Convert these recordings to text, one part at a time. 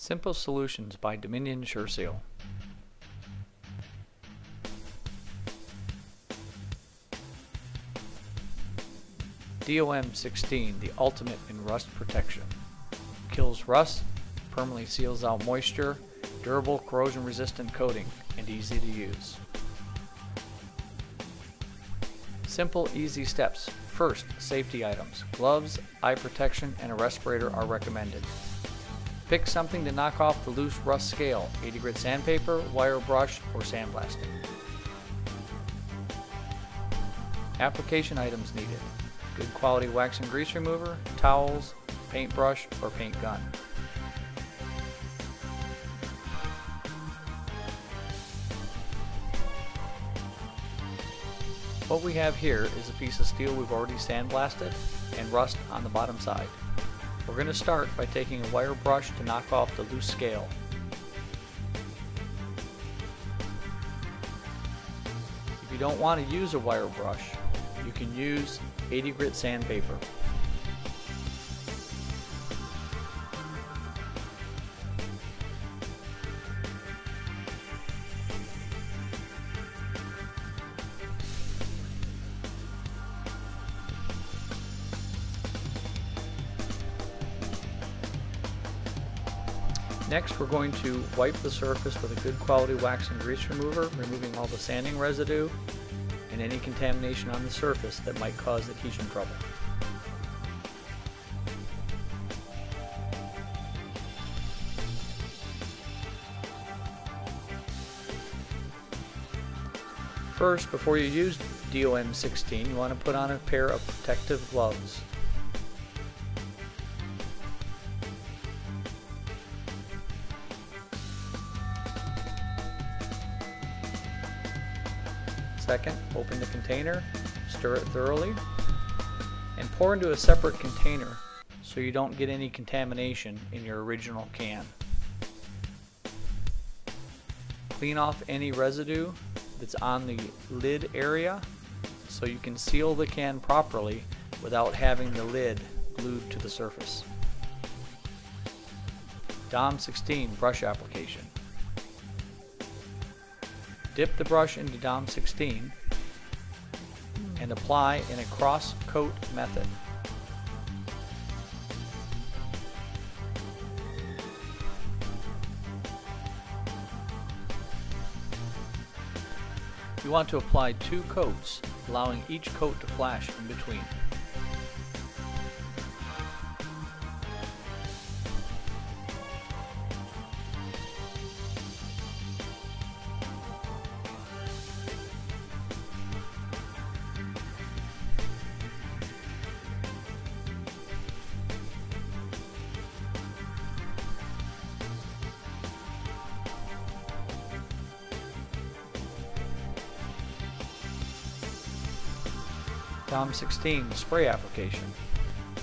Simple Solutions by Dominion SureSeal. DOM16, the ultimate in rust protection. Kills rust, permanently seals out moisture, durable corrosion resistant coating, and easy to use. Simple, easy steps. First, safety items. Gloves, eye protection, and a respirator are recommended. Pick something to knock off the loose rust scale, 80 grit sandpaper, wire brush, or sandblasting. Application items needed. Good quality wax and grease remover, towels, paintbrush, or paint gun. What we have here is a piece of steel we've already sandblasted and rust on the bottom side. We're going to start by taking a wire brush to knock off the loose scale. If you don't want to use a wire brush, you can use 80 grit sandpaper. Next we're going to wipe the surface with a good quality wax and grease remover, removing all the sanding residue and any contamination on the surface that might cause adhesion trouble. First, before you use DOM16, you want to put on a pair of protective gloves. Second, open the container, stir it thoroughly, and pour into a separate container so you don't get any contamination in your original can. Clean off any residue that's on the lid area so you can seal the can properly without having the lid glued to the surface. DOM16 brush application. Dip the brush into DOM 16 and apply in a cross coat method. You want to apply two coats, allowing each coat to flash in between. DOM16 spray application.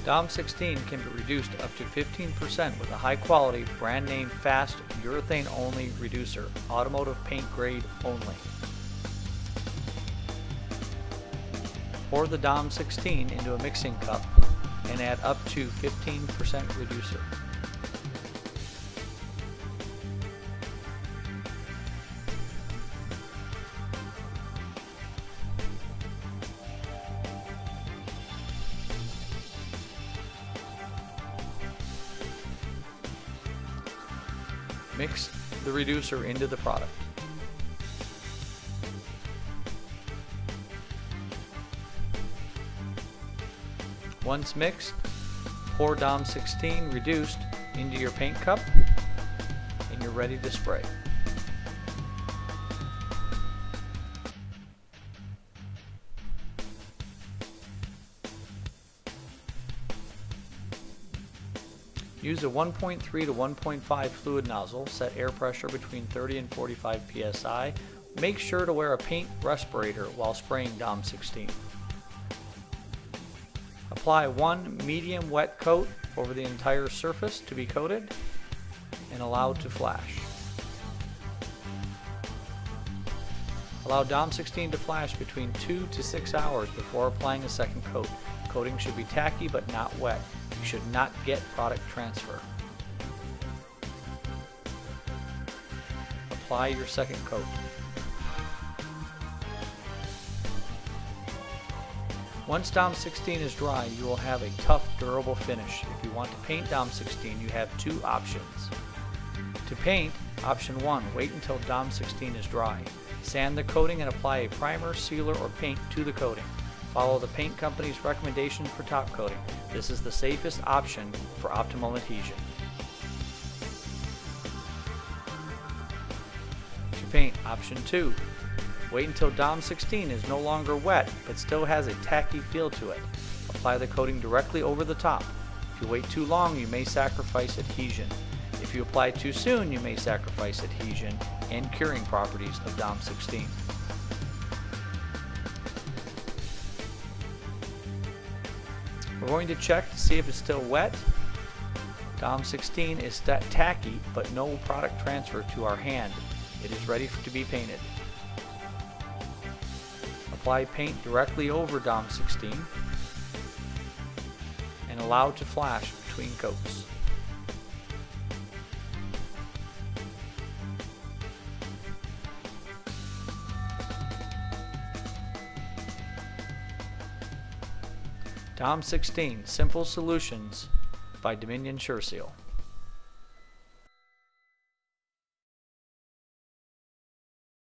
DOM16 can be reduced up to 15% with a high quality brand name fast urethane only reducer, automotive paint grade only. Pour the DOM16 into a mixing cup and add up to 15% reducer. Mix the reducer into the product. Once mixed, pour DOM 16 reduced into your paint cup and you're ready to spray. Use a 1.3 to 1.5 fluid nozzle, set air pressure between 30 and 45 psi. Make sure to wear a paint respirator while spraying DOM 16. Apply one medium wet coat over the entire surface to be coated and allow to flash. Allow DOM 16 to flash between 2 to 6 hours before applying a second coat. Coating should be tacky but not wet. You should not get product transfer. apply your second coat. Once Dom 16 is dry, you will have a tough, durable finish. If you want to paint Dom 16, you have two options. To paint, option 1, wait until Dom 16 is dry. Sand the coating and apply a primer, sealer, or paint to the coating. Follow the paint company's recommendation for top coating. This is the safest option for optimal adhesion. To paint, option 2, Wait until DOM 16 is no longer wet but still has a tacky feel to it. Apply the coating directly over the top. If you wait too long, you may sacrifice adhesion. If you apply too soon, you may sacrifice adhesion and curing properties of DOM 16. We're going to check to see if it's still wet. DOM 16 is tacky, but no product transfer to our hand. It is ready to be painted apply paint directly over DOM 16 and allow to flash between coats. DOM 16 Simple Solutions by Dominion SureSeal.